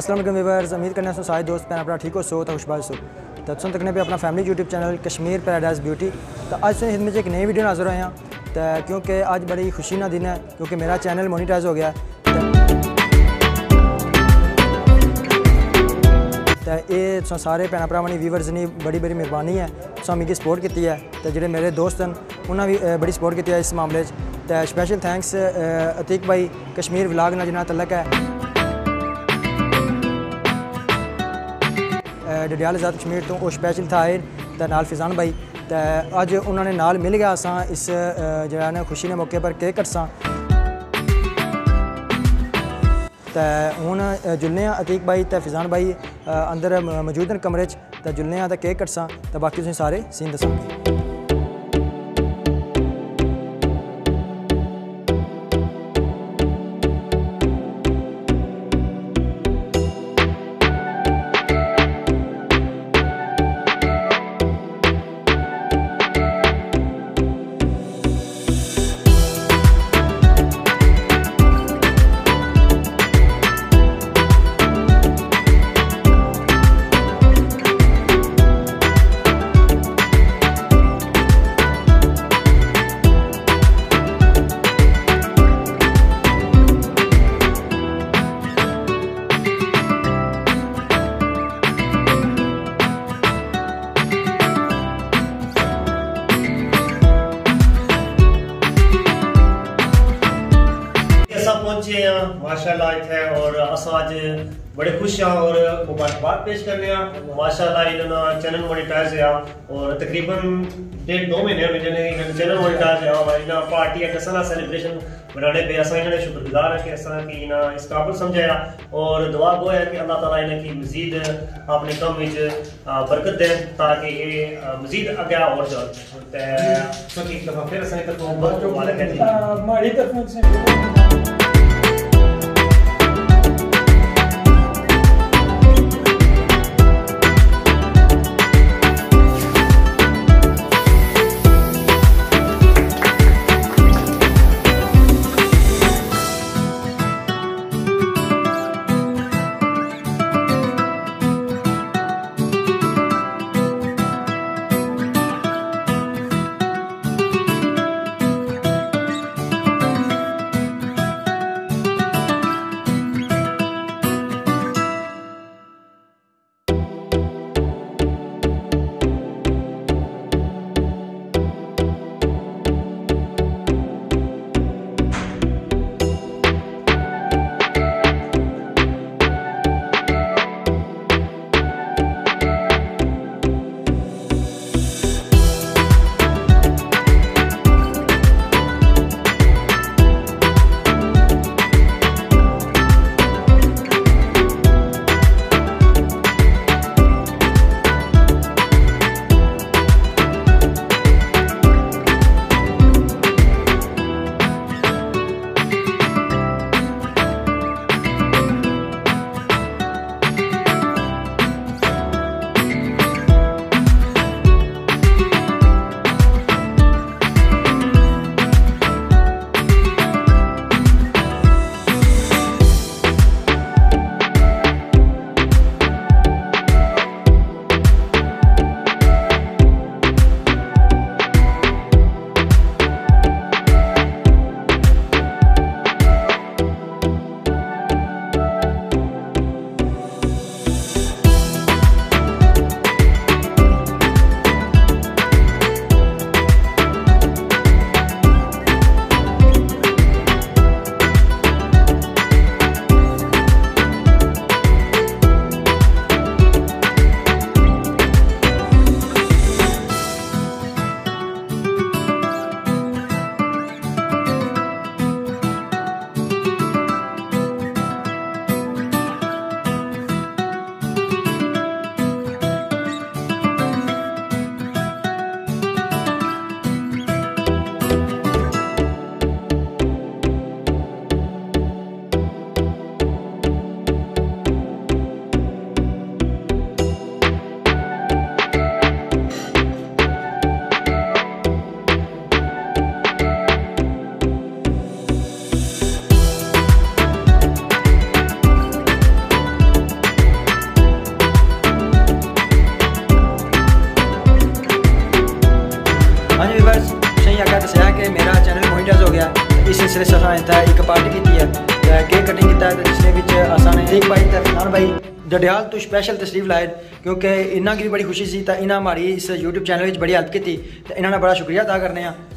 السلام علیکم ویورز، امید کرنے سے سارے دوست پہن اپنا ٹھیک ہو، سو تو خوشبال سو تو سن تکنے پہ اپنا family YouTube channel Kashmir paradise beauty تو اج سے میں ایک نئی ویڈیو نظر آیا تو کیونکہ اج بڑی خوشی نہ دن ہے، کیونکہ میرا چینل مونیٹائز ہو گیا۔ تو یہ سارے بھن بھراواں ویورز نے بڑی بڑی مہربانی ہے۔ سو مجھے سپورٹ کی ہے۔ تو جڑے میرے دوست ہیں انہوں نے بھی بڑی سپورٹ کی ہے اس معاملے تو اسپیشل تھینکس عتیق بھائی کشمیر ولاگ نال جنہ تعلق ہے۔ ڈڈیال آزاد کشمیر تو وہ اسپیشل تھا آئے تو نال فضان بھائی تو اج انہوں نے نال مل گیا اساں اس جڑا نا خوشی نے موقع پر کیک کٹساں تو ہوں جلنے ہیں عتیق بھائی تو فضان بھائی اندر موجود ہیں کمرے چ تو جلنے ہیں تو کیک کٹساں تو باقی تھی سارے سین پہنچے ہیں۔ ماشاءاللہ اتھے اور اساں اج بڑے خوش ہیں اور مبارکباد پیش کرنے ہیں۔ ماشاءاللہ انہاں چینل مونیٹائز ہے اور تقریباً ڈیڑھ دو مہینے ہوئے جنہیں چینل مونیٹائز ہے اور انہاں پارٹی ہے کسنا سیلیبریشن بنانے پہ۔ اساں انہاں شکر گزار ہیں کہ اساں کی انہاں اس قابل سمجھایا۔ اور دعا گو ہے کہ اللہ تعالیٰ انہاں کی مزید اپنے کم وچ برکت دے تاکہ یہ مزید آگے اور جائے تے ایک دفعہ پھر اساں ایک دفعہ مبارک ہے جی ماڑی طرف سے۔ ایک پارٹی ہےک کٹنگ اس بھائی دٹیال تپیشل تصویر لائے کیونکہ ان خوشی سی میری اس یو ٹوب چینل بڑی ہلپ کی انہوں نے بڑا شکریہ ادا کرنے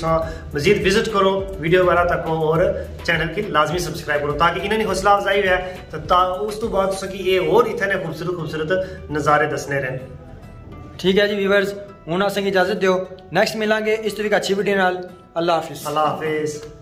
مزید مزید وزٹ کرو ویڈیو بارا تک ہو اور چینل کی لازمی سبسکرائب کرو تاکہ انہیں نے حوصلہ افزائی ہے تو تا اس تو بعد سکی یہ اور اتنے خوبصورت خوبصورت نظارے دسنے رہے۔ ٹھیک ہے جی ویورز انہوں ہوں اجازت دیو۔ نیکس ملانگے اس طریقہ اچھی ویڈیو نال۔ اللہ حافظ۔ اللہ حافظ۔